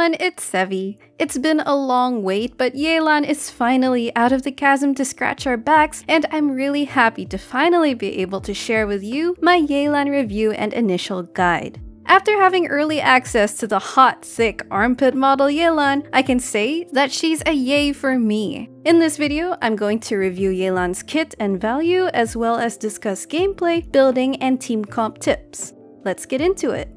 everyone, it's Sevy. It's been a long wait, but Yelan is finally out of the chasm to scratch our backs, and I'm really happy to finally be able to share with you my Yelan review and initial guide. After having early access to the hot, thick armpit model Yelan, I can say that she's a yay for me. In this video, I'm going to review Yelan's kit and value, as well as discuss gameplay, building, and team comp tips. Let's get into it.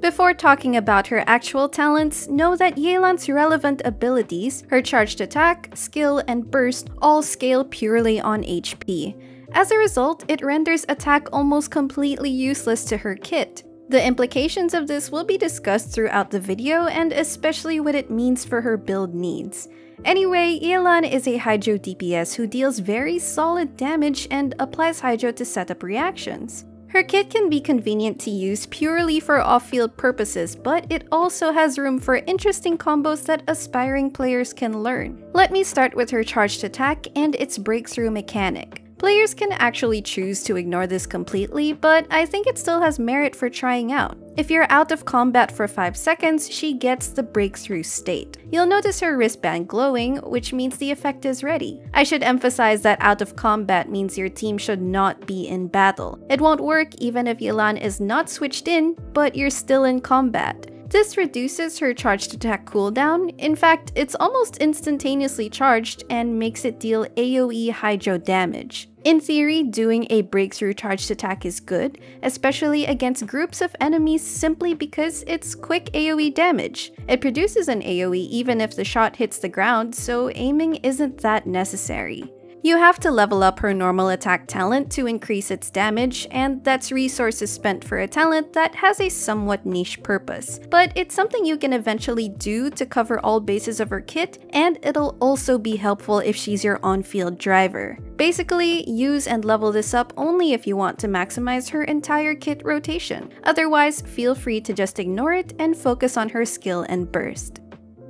Before talking about her actual talents, know that Yelan's relevant abilities, her charged attack, skill, and burst all scale purely on HP. As a result, it renders attack almost completely useless to her kit, the implications of this will be discussed throughout the video and especially what it means for her build needs. Anyway, Yelan is a Hydro DPS who deals very solid damage and applies Hydro to set up reactions. Her kit can be convenient to use purely for off-field purposes, but it also has room for interesting combos that aspiring players can learn. Let me start with her charged attack and its breakthrough mechanic. Players can actually choose to ignore this completely, but I think it still has merit for trying out. If you're out of combat for 5 seconds, she gets the breakthrough state. You'll notice her wristband glowing, which means the effect is ready. I should emphasize that out of combat means your team should not be in battle. It won't work even if Yelan is not switched in, but you're still in combat. This reduces her charged attack cooldown, in fact, it's almost instantaneously charged and makes it deal AoE Hydro damage. In theory, doing a breakthrough charged attack is good, especially against groups of enemies simply because it's quick AoE damage. It produces an AoE even if the shot hits the ground, so aiming isn't that necessary. You have to level up her normal attack talent to increase its damage, and that's resources spent for a talent that has a somewhat niche purpose. But it's something you can eventually do to cover all bases of her kit, and it'll also be helpful if she's your on-field driver. Basically, use and level this up only if you want to maximize her entire kit rotation. Otherwise, feel free to just ignore it and focus on her skill and burst.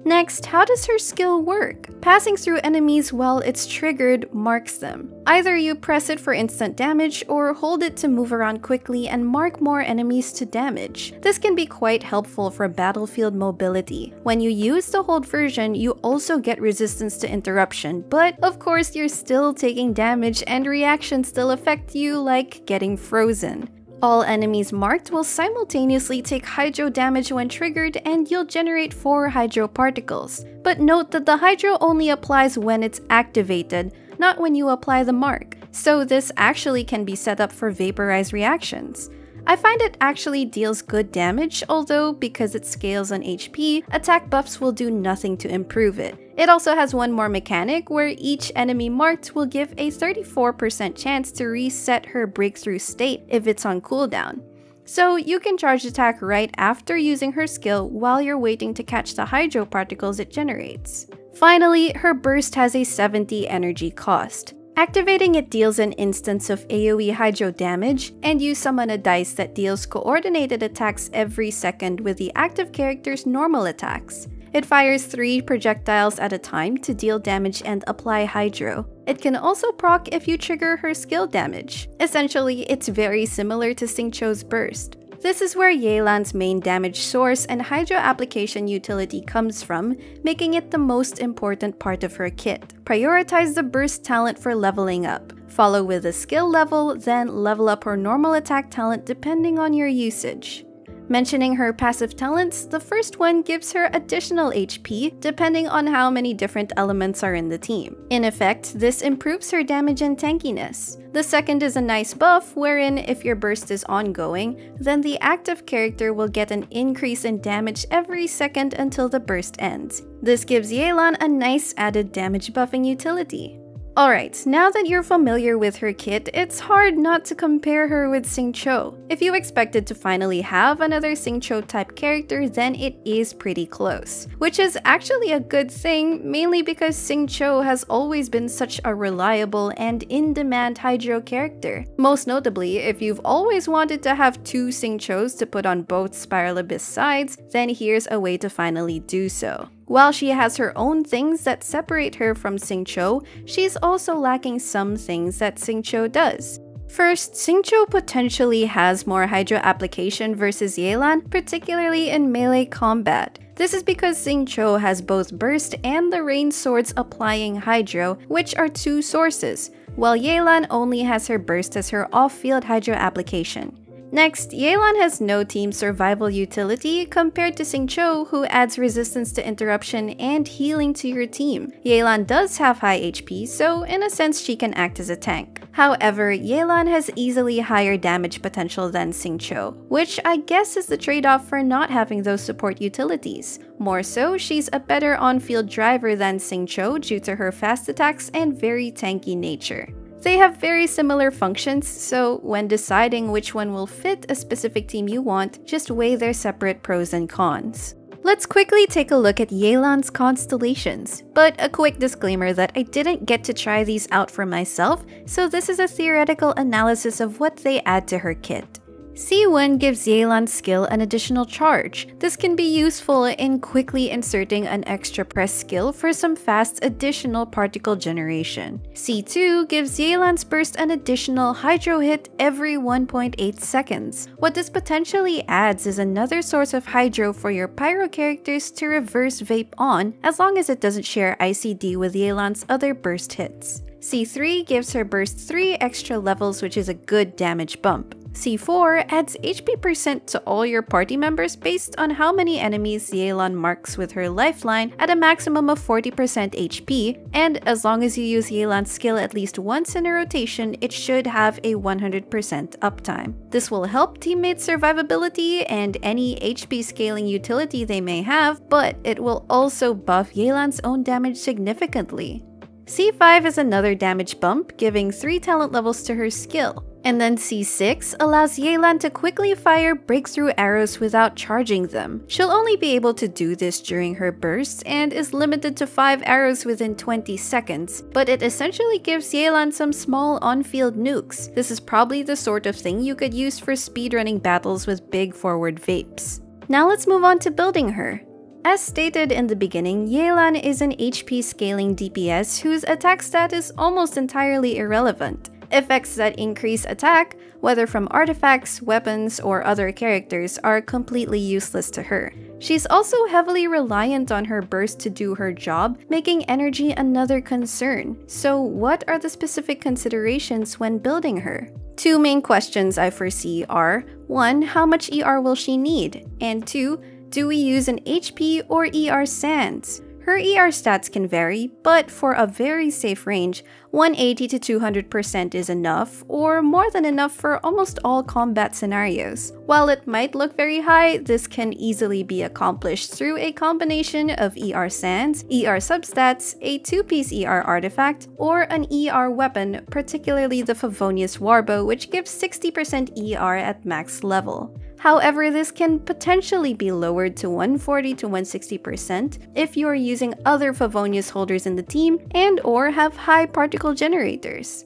Next, how does her skill work? Passing through enemies while it's triggered marks them. Either you press it for instant damage or hold it to move around quickly and mark more enemies to damage. This can be quite helpful for battlefield mobility. When you use the hold version, you also get resistance to interruption, but of course you're still taking damage and reactions still affect you like getting frozen. All enemies marked will simultaneously take Hydro damage when triggered and you'll generate 4 Hydro particles. But note that the Hydro only applies when it's activated, not when you apply the mark, so this actually can be set up for Vaporize reactions. I find it actually deals good damage, although because it scales on HP, attack buffs will do nothing to improve it. It also has one more mechanic where each enemy marked will give a 34% chance to reset her breakthrough state if it's on cooldown. So you can charge attack right after using her skill while you're waiting to catch the hydro particles it generates. Finally, her burst has a 70 energy cost. Activating it deals an instance of AoE Hydro damage, and you summon a dice that deals coordinated attacks every second with the active character's normal attacks. It fires 3 projectiles at a time to deal damage and apply Hydro. It can also proc if you trigger her skill damage. Essentially, it's very similar to Xingqiu's burst. This is where Yelan's main damage source and Hydro application utility comes from, making it the most important part of her kit. Prioritize the burst talent for leveling up. Follow with a skill level, then level up her normal attack talent depending on your usage. Mentioning her passive talents, the first one gives her additional HP depending on how many different elements are in the team. In effect, this improves her damage and tankiness. The second is a nice buff wherein if your burst is ongoing, then the active character will get an increase in damage every second until the burst ends. This gives Yelan a nice added damage buffing utility. Alright, now that you're familiar with her kit, it's hard not to compare her with Xingqiu. If you expected to finally have another Xingqiu type character, then it is pretty close. Which is actually a good thing, mainly because Xingqiu has always been such a reliable and in-demand Hydro character. Most notably, if you've always wanted to have two Xingqius to put on both Spiral Abyss sides, then here's a way to finally do so. While she has her own things that separate her from Xingqiu, she's also lacking some things that Xingqiu does. First, Xingqiu potentially has more Hydro application versus Yelan, particularly in melee combat. This is because Xingqiu has both Burst and the Rain Swords applying Hydro, which are two sources, while Yelan only has her Burst as her off-field Hydro application. Next, Yelan has no team survival utility compared to Xingqiu who adds resistance to interruption and healing to your team. Yelan does have high HP, so in a sense she can act as a tank. However, Yelan has easily higher damage potential than Xingqiu, which I guess is the trade-off for not having those support utilities. More so, she's a better on-field driver than Xingqiu due to her fast attacks and very tanky nature. They have very similar functions, so when deciding which one will fit a specific team you want, just weigh their separate pros and cons. Let's quickly take a look at Yelan's constellations, but a quick disclaimer that I didn't get to try these out for myself, so this is a theoretical analysis of what they add to her kit. C1 gives Yelan's skill an additional charge. This can be useful in quickly inserting an extra press skill for some fast additional particle generation. C2 gives Yelan's burst an additional hydro hit every 1.8 seconds. What this potentially adds is another source of hydro for your pyro characters to reverse vape on as long as it doesn't share ICD with Yelan's other burst hits. C3 gives her burst 3 extra levels which is a good damage bump. C4 adds HP percent to all your party members based on how many enemies Yelan marks with her lifeline at a maximum of 40% HP, and as long as you use Yelan's skill at least once in a rotation, it should have a 100% uptime. This will help teammates' survivability and any HP scaling utility they may have, but it will also buff Yelan's own damage significantly. C5 is another damage bump, giving 3 talent levels to her skill. And then C6 allows Yelan to quickly fire breakthrough arrows without charging them. She'll only be able to do this during her bursts and is limited to 5 arrows within 20 seconds, but it essentially gives Yelan some small on-field nukes. This is probably the sort of thing you could use for speedrunning battles with big forward vapes. Now let's move on to building her. As stated in the beginning, Yelan is an HP scaling DPS whose attack stat is almost entirely irrelevant. Effects that increase attack, whether from artifacts, weapons, or other characters, are completely useless to her. She's also heavily reliant on her burst to do her job, making energy another concern. So what are the specific considerations when building her? Two main questions I foresee are 1. How much ER will she need? And 2. Do we use an HP or ER Sands? Her ER stats can vary, but for a very safe range, 180 to 200% is enough, or more than enough for almost all combat scenarios. While it might look very high, this can easily be accomplished through a combination of ER Sands, ER substats, a two-piece ER artifact, or an ER weapon, particularly the Favonius Warbow which gives 60% ER at max level. However, this can potentially be lowered to 140 to 160% if you are using other Favonius holders in the team and or have high particle generators.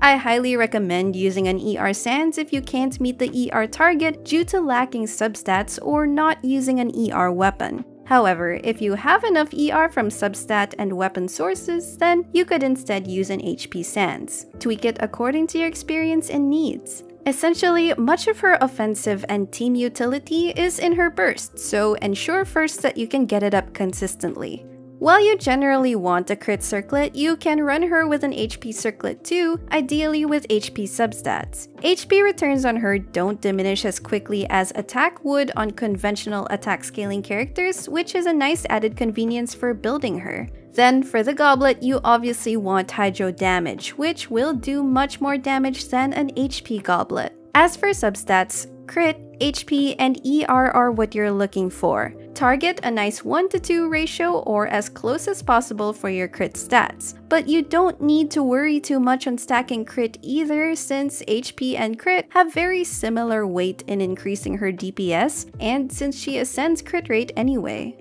I highly recommend using an ER Sands if you can't meet the ER target due to lacking substats or not using an ER weapon. However, if you have enough ER from substat and weapon sources, then you could instead use an HP Sands. Tweak it according to your experience and needs. Essentially, much of her offensive and team utility is in her burst, so ensure first that you can get it up consistently. While you generally want a crit circlet, you can run her with an HP circlet too, ideally with HP substats. HP returns on her don't diminish as quickly as attack would on conventional attack scaling characters, which is a nice added convenience for building her. Then for the goblet, you obviously want Hydro damage, which will do much more damage than an HP goblet. As for substats, crit, HP, and ER are what you're looking for. Target a nice 1 to 2 ratio or as close as possible for your crit stats. But you don't need to worry too much on stacking crit either since HP and crit have very similar weight in increasing her DPS and since she ascends crit rate anyway.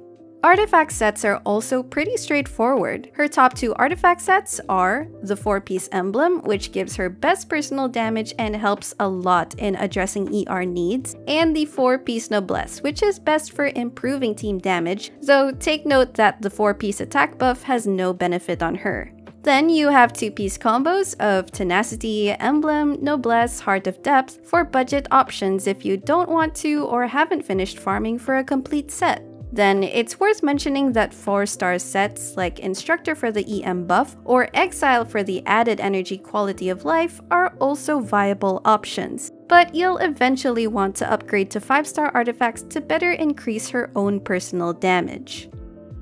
Artifact sets are also pretty straightforward. Her top two artifact sets are the 4-piece emblem, which gives her best personal damage and helps a lot in addressing ER needs, and the 4-piece noblesse, which is best for improving team damage, though take note that the 4-piece attack buff has no benefit on her. Then you have two-piece combos of Tenacity, Emblem, Noblesse, Heart of Depth for budget options if you don't want to or haven't finished farming for a complete set. Then it's worth mentioning that 4-star sets like Instructor for the EM buff or Exile for the added energy quality of life are also viable options, but you'll eventually want to upgrade to 5-star artifacts to better increase her own personal damage.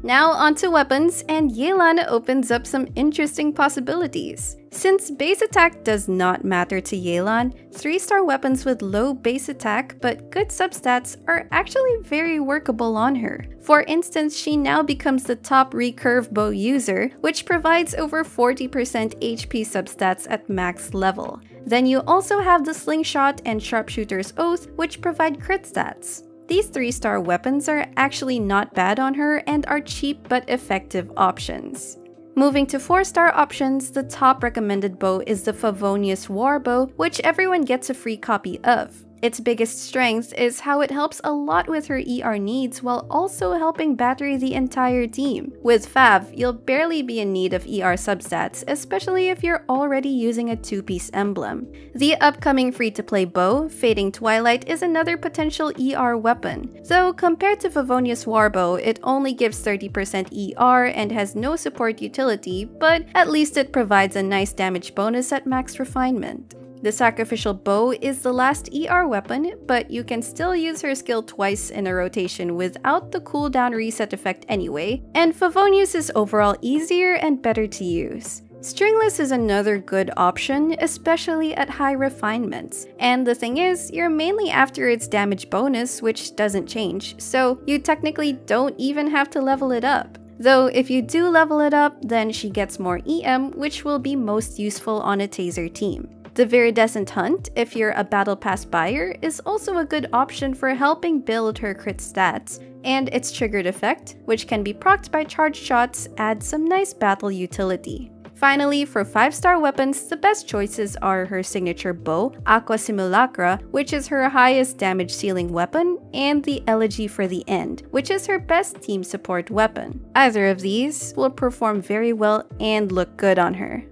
Now onto weapons, and Yelan opens up some interesting possibilities. Since base attack does not matter to Yelan, 3-star weapons with low base attack but good substats are actually very workable on her. For instance, she now becomes the top recurve bow user, which provides over 40% HP substats at max level. Then you also have the Slingshot and Sharpshooter's Oath, which provide crit stats. These 3-star weapons are actually not bad on her and are cheap but effective options. Moving to 4-star options, the top recommended bow is the Favonius War Bow, which everyone gets a free copy of. Its biggest strength is how it helps a lot with her ER needs while also helping battery the entire team. With Fav, you'll barely be in need of ER substats, especially if you're already using a two-piece emblem. The upcoming free-to-play bow, Fading Twilight, is another potential ER weapon. Though compared to Favonius Warbow, it only gives 30% ER and has no support utility, but at least it provides a nice damage bonus at max refinement. The Sacrificial Bow is the last ER weapon, but you can still use her skill twice in a rotation without the cooldown reset effect anyway, and Favonius is overall easier and better to use. Stringless is another good option, especially at high refinements. And the thing is, you're mainly after its damage bonus, which doesn't change, so you technically don't even have to level it up. Though if you do level it up, then she gets more EM, which will be most useful on a Taser team. The Viridescent Hunt, if you're a Battle Pass buyer, is also a good option for helping build her crit stats, and its triggered effect, which can be procced by charged shots, adds some nice battle utility. Finally, for 5-star weapons, the best choices are her signature bow, Aqua Simulacra, which is her highest damage ceiling weapon, and the Elegy for the End, which is her best team support weapon. Either of these will perform very well and look good on her.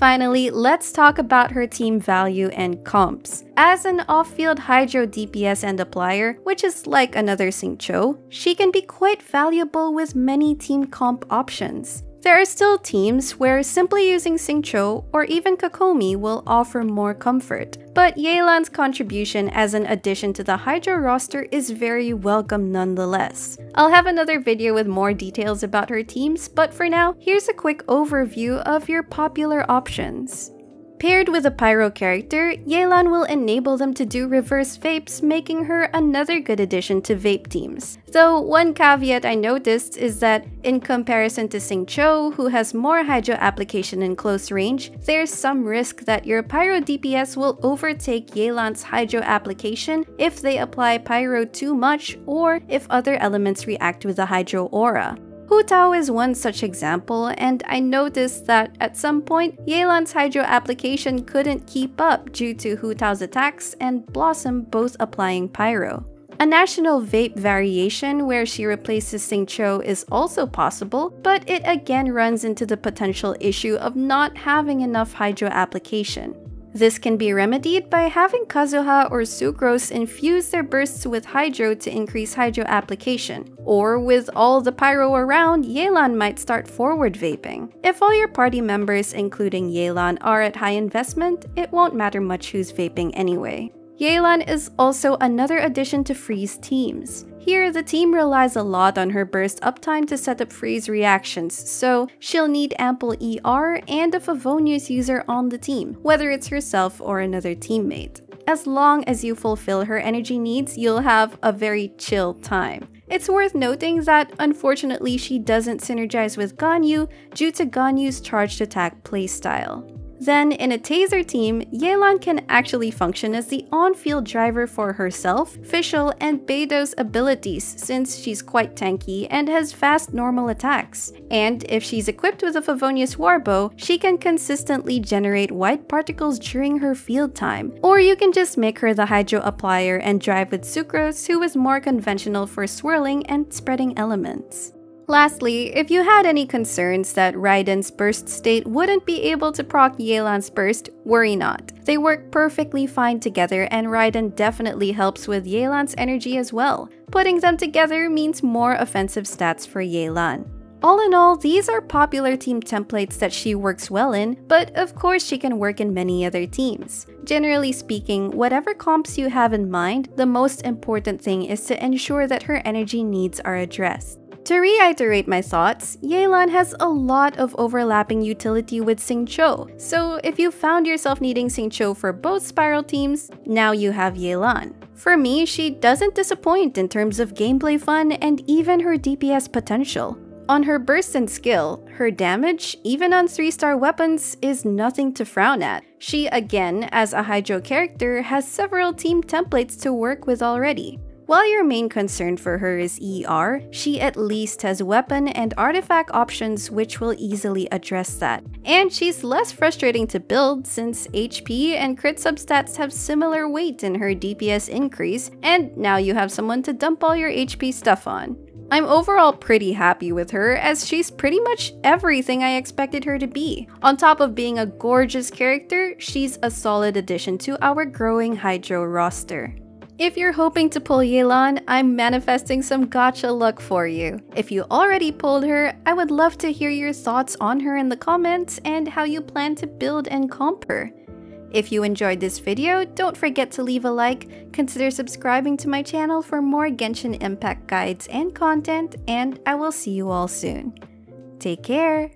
Finally, let's talk about her team value and comps. As an off-field Hydro DPS and applier, which is like another Xingqiu, she can be quite valuable with many team comp options. There are still teams where simply using Xingqiu or even Kokomi will offer more comfort, but Yelan's contribution as an addition to the Hydro roster is very welcome nonetheless. I'll have another video with more details about her teams, but for now, here's a quick overview of your popular options. Paired with a Pyro character, Yelan will enable them to do reverse vapes, making her another good addition to vape teams. Though one caveat I noticed is that, in comparison to Xingqiu, who has more Hydro application in close range, there's some risk that your Pyro DPS will overtake Yelan's Hydro application if they apply Pyro too much or if other elements react with the Hydro aura. Hu Tao is one such example, and I noticed that at some point, Yelan's Hydro application couldn't keep up due to Hu Tao's attacks and Blossom both applying Pyro. A national vape variation where she replaces Xingqiu is also possible, but it again runs into the potential issue of not having enough Hydro application. This can be remedied by having Kazuha or Sucrose infuse their bursts with Hydro to increase Hydro application. Or with all the Pyro around, Yelan might start forward vaping. If all your party members, including Yelan, are at high investment, it won't matter much who's vaping anyway. Yelan is also another addition to Freeze teams. Here, the team relies a lot on her burst uptime to set up freeze reactions, so she'll need ample ER and a Favonius user on the team, whether it's herself or another teammate. As long as you fulfill her energy needs, you'll have a very chill time. It's worth noting that unfortunately she doesn't synergize with Ganyu due to Ganyu's charged attack playstyle. Then, in a Taser team, Yelan can actually function as the on-field driver for herself, Fischl, and Beidou's abilities since she's quite tanky and has fast normal attacks. And if she's equipped with a Favonius Warbow, she can consistently generate white particles during her field time. Or you can just make her the Hydro applier and drive with Sucrose, who is more conventional for swirling and spreading elements. Lastly, if you had any concerns that Raiden's burst state wouldn't be able to proc Yelan's burst, worry not. They work perfectly fine together and Raiden definitely helps with Yelan's energy as well. Putting them together means more offensive stats for Yelan. All in all, these are popular team templates that she works well in, but of course she can work in many other teams. Generally speaking, whatever comps you have in mind, the most important thing is to ensure that her energy needs are addressed. To reiterate my thoughts, Yelan has a lot of overlapping utility with Xingqiu, so if you found yourself needing Xingqiu for both Spiral teams, now you have Yelan. For me, she doesn't disappoint in terms of gameplay fun and even her DPS potential. On her burst and skill, her damage, even on 3-star weapons, is nothing to frown at. She, again, as a Hydro character, has several team templates to work with already. While your main concern for her is ER, she at least has weapon and artifact options which will easily address that. And she's less frustrating to build since HP and crit substats have similar weight in her DPS increase, and now you have someone to dump all your HP stuff on. I'm overall pretty happy with her as she's pretty much everything I expected her to be. On top of being a gorgeous character, she's a solid addition to our growing Hydro roster. If you're hoping to pull Yelan, I'm manifesting some gacha luck for you. If you already pulled her, I would love to hear your thoughts on her in the comments and how you plan to build and comp her. If you enjoyed this video, don't forget to leave a like, consider subscribing to my channel for more Genshin Impact guides and content, and I will see you all soon. Take care!